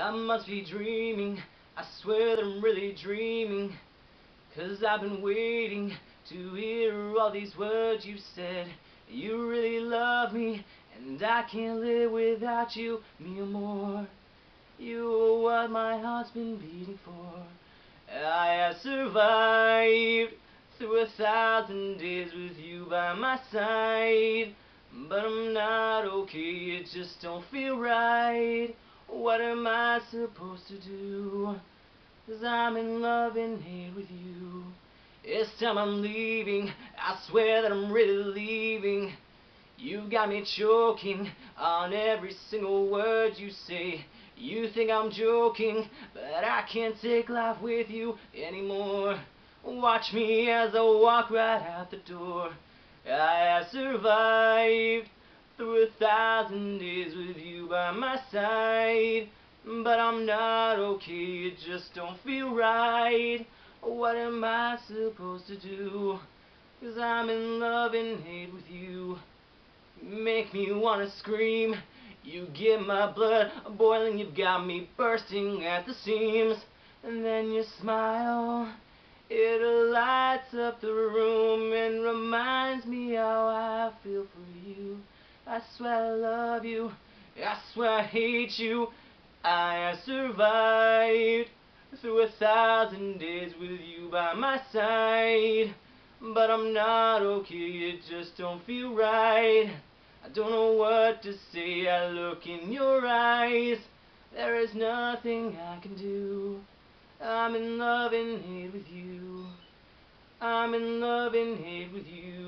I must be dreaming, I swear that I'm really dreaming. Cause I've been waiting to hear all these words you said. You really love me, and I can't live without you, mi amor. You are what my heart's been beating for. I have survived through a thousand days with you by my side. But I'm not okay, it just don't feel right what am I supposed to do? Cause I'm in love and hate with you. It's time I'm leaving. I swear that I'm really leaving. You've got me choking on every single word you say. You think I'm joking, but I can't take life with you anymore. Watch me as I walk right out the door. I have survived through a thousand days with you by my side. But I'm not okay, it just don't feel right. What am I supposed to do? Cause I'm in love and hate with you. Make me wanna scream. You get my blood boiling, you've got me bursting at the seams. And then you smile. It lights up the room and reminds me how I feel for you I swear I love you. I swear I hate you. I have survived through a thousand days with you by my side. But I'm not okay, it just don't feel right. I don't know what to say, I look in your eyes. There is nothing I can do. I'm in love and hate with you. I'm in love and hate with you.